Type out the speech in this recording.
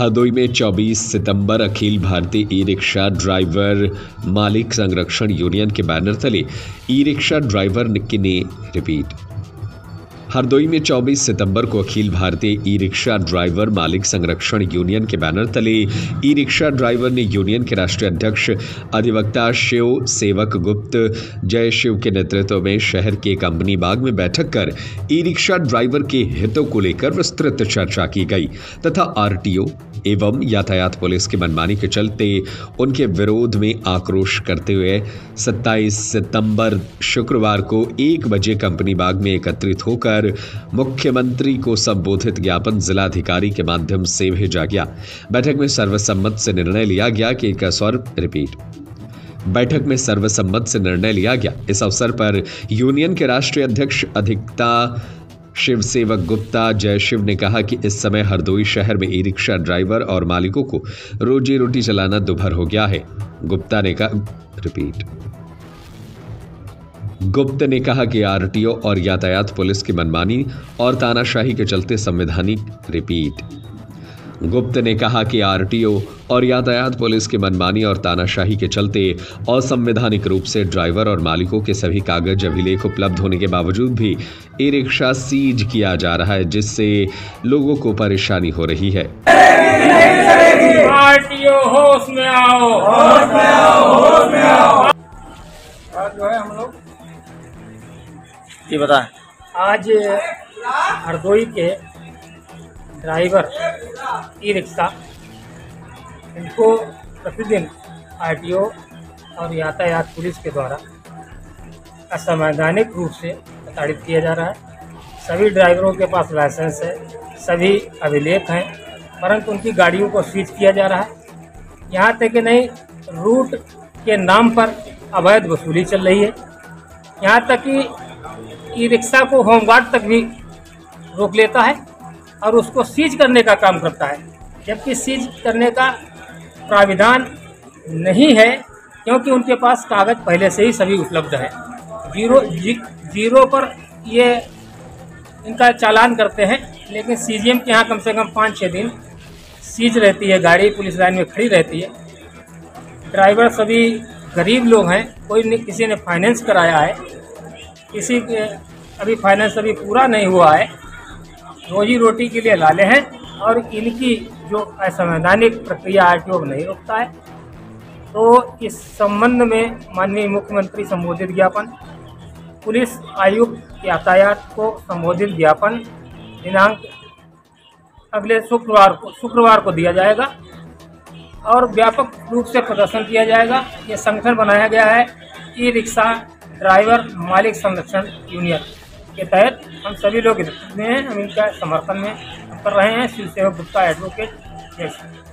हरदोई में 24 सितंबर अखिल भारतीय ई rickshaw driver मालिक संरक्षण यूनियन के बैनर तले ई रिक्शा ड्राइवर ने रिपीट। हरदोई में 24 सितंबर को अखिल भारतीय ई रिक्शा ड्राइवर मालिक संरक्षण यूनियन के बैनर तले ई रिक्शा ड्राइवर ने यूनियन के राष्ट्रीय अध्यक्ष, अधिवक्ता शिव सेवक गुप्त, जय शिव के नेतृत्व में शहर के कंपनी बाग में बैठक कर ई रिक्शा ड्राइवर के हितों को लेकर विस्तृत चर्चा की गई तथा आरटीओ एवं यातायात पुलिस की मनमानी के चलते उनके विरोध में आक्रोश करते हुए 27 सितंबर शुक्रवार को एक बजे कंपनी बाग में एकत्रित होकर मुख्यमंत्री को संबोधित ज्ञापन जिलाधिकारी के माध्यम से भेजा गया। बैठक में सर्वसम्मत से निर्णय लिया गया कि एक स्वर, रिपीट। बैठक में सर्वसम्मत से निर्णय लिया गया। इस अवसर पर यूनियन के राष्ट्रीय अध्यक्ष अधिकता शिव सेवक गुप्ता जय शिव ने कहा कि इस समय हरदोई शहर में ई रिक्शा ड्राइवर और मालिकों को रोजी रोटी चलाना दुभर हो गया है। गुप्ता ने कहा, रिपीट। गुप्त ने कहा कि आरटीओ और यातायात पुलिस की मनमानी और तानाशाही के चलते संवैधानिक रिपीट। गुप्त ने कहा कि आरटीओ और यातायात पुलिस की मनमानी और तानाशाही के चलते असंवैधानिक रूप से ड्राइवर और मालिकों के सभी कागज़ अभिलेख उपलब्ध होने के बावजूद भी ई रिक्शा सीज किया जा रहा है जिससे लोगों को परेशानी हो रही है। पार्टियों होश में आओ। होश में आओ। जी बताएँ। आज हरदोई के ड्राइवर ई रिक्शा इनको प्रतिदिन आरटीओ और यातायात पुलिस के द्वारा असंवैधानिक रूप से प्रताड़ित किया जा रहा है। सभी ड्राइवरों के पास लाइसेंस है, सभी अभिलेख हैं, परंतु उनकी गाड़ियों को सीज किया जा रहा है। यहाँ तक कि नहीं, रूट के नाम पर अवैध वसूली चल रही है। यहाँ तक कि ई रिक्शा को होमगार्ड तक भी रोक लेता है और उसको सीज करने का काम करता है। जबकि सीज करने का प्राविधान नहीं है क्योंकि उनके पास कागज़ पहले से ही सभी उपलब्ध है। ज़ीरो जी, ज़ीरो पर ये इनका चालान करते हैं लेकिन सीजीएम के यहाँ कम से कम पाँच छः दिन सीज रहती है गाड़ी पुलिस लाइन में खड़ी रहती है। ड्राइवर सभी गरीब लोग हैं कोई किसी ने फाइनेंस कराया है किसी के अभी फाइनेंस अभी पूरा नहीं हुआ है। रोजी रोटी के लिए लाले हैं और इनकी जो असंवैधानिक प्रक्रिया आर नहीं रोकता है। तो इस संबंध में माननीय मुख्यमंत्री संबोधित ज्ञापन, पुलिस आयुक्त यातायात को संबोधित ज्ञापन, दिनांक अगले शुक्रवार को शुक्रवार को दिया जाएगा और व्यापक रूप से प्रदर्शन किया जाएगा। ये संगठन बनाया गया है ई रिक्शा ड्राइवर मालिक संरक्षण यूनियन के तहत हम सभी लोग हैं। हम इनका समर्थन में कर रहे हैं। शिवसेवक गुप्ता एडवोकेट जैसे